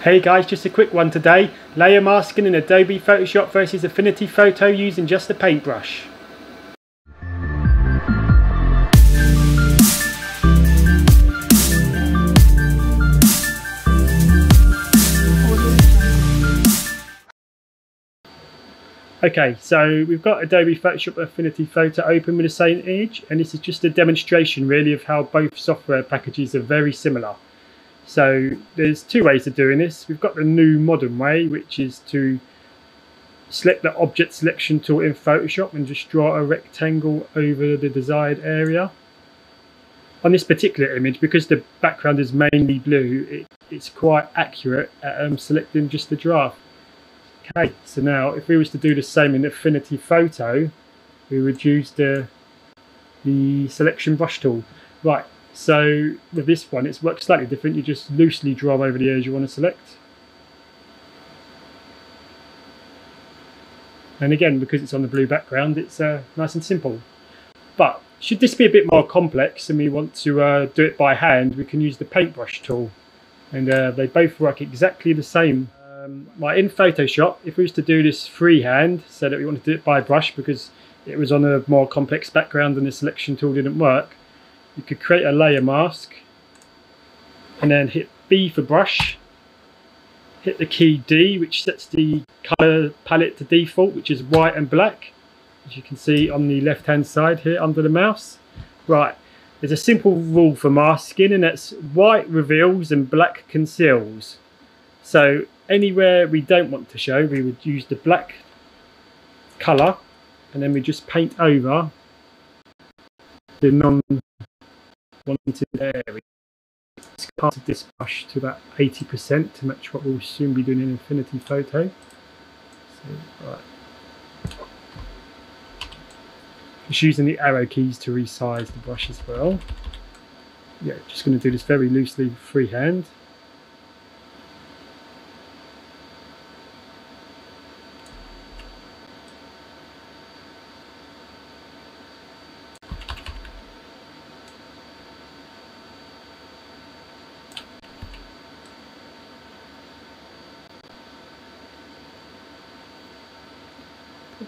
Hey guys, just a quick one today. Layer masking in Adobe Photoshop versus Affinity Photo using just a paintbrush. Okay, so we've got Adobe Photoshop Affinity Photo open with the same image and this is just a demonstration really of how both software packages are very similar. So there's two ways of doing this. We've got the new modern way which is to select the object selection tool in Photoshop and just draw a rectangle over the desired area. On this particular image, because the background is mainly blue, it, it's quite accurate at um, selecting just the draft. Okay, so now if we was to do the same in Affinity Photo, we would use the, the selection brush tool. Right, so with this one, it's works slightly different. You just loosely draw over the areas you want to select. And again, because it's on the blue background, it's uh, nice and simple. But should this be a bit more complex and we want to uh, do it by hand, we can use the paintbrush tool. And uh, they both work exactly the same um, in Photoshop, if we was to do this freehand, so that we wanted to do it by brush because it was on a more complex background and the selection tool didn't work, you could create a layer mask and then hit B for brush, hit the key D which sets the colour palette to default which is white and black as you can see on the left hand side here under the mouse. Right, there's a simple rule for masking and that's white reveals and black conceals. So anywhere we don't want to show, we would use the black colour and then we just paint over the non-wanted area. Casted uh, this brush to about 80% to match what we'll soon be doing in Affinity Photo. So, right. Just using the arrow keys to resize the brush as well. Yeah, just going to do this very loosely freehand.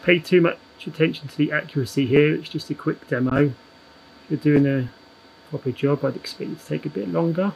Pay too much attention to the accuracy here, it's just a quick demo. If you're doing a proper job, I'd expect it to take a bit longer.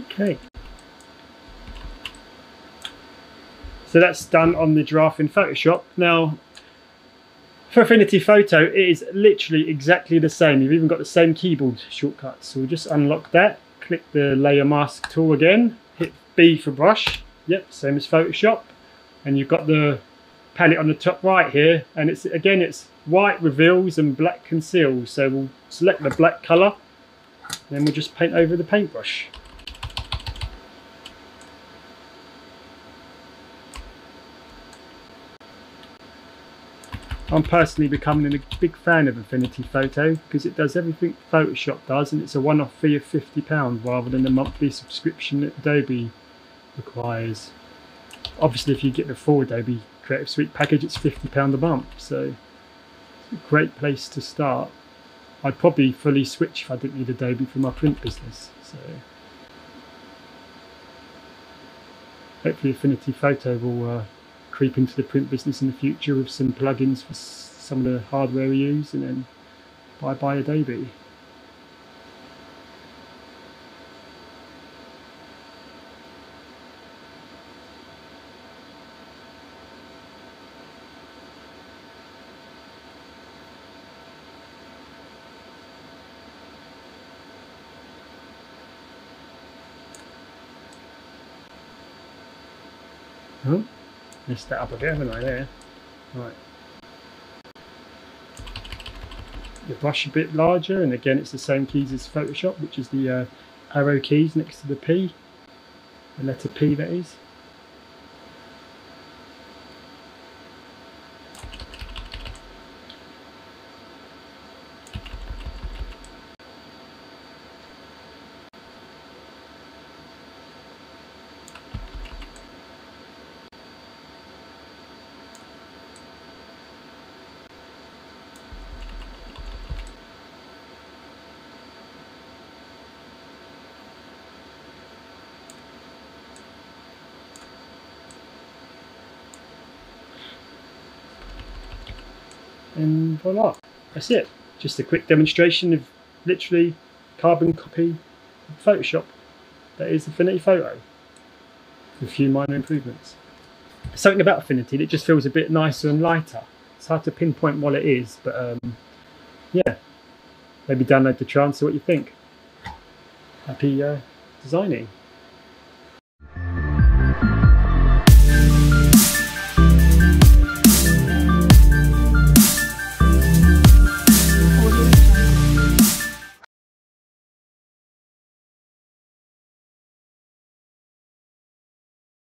Okay. So that's done on the draft in Photoshop. Now, for Affinity Photo, it is literally exactly the same. You've even got the same keyboard shortcuts. So we'll just unlock that, click the layer mask tool again, hit B for brush. Yep, same as Photoshop. And you've got the palette on the top right here. And it's again, it's white reveals and black conceals. So we'll select the black color. Then we'll just paint over the paintbrush. I'm personally becoming a big fan of Affinity Photo because it does everything Photoshop does and it's a one-off fee of £50 rather than the monthly subscription that Adobe requires. Obviously if you get the full Adobe Creative Suite package it's £50 a month so it's a great place to start. I'd probably fully switch if I didn't need Adobe for my print business. So hopefully Affinity Photo will uh, creep into the print business in the future with some plugins for some of the hardware we use, and then bye bye Adobe. Huh? Messed that up a bit, haven't I, there? Right. The brush a bit larger, and again it's the same keys as Photoshop, which is the uh, arrow keys next to the P, the letter P that is. And voila, that's it. Just a quick demonstration of literally carbon copy Photoshop. That is Affinity Photo with a few minor improvements. Something about Affinity that just feels a bit nicer and lighter. It's hard to pinpoint what it is, but um, yeah, maybe download the trial and see what you think. Happy uh, designing.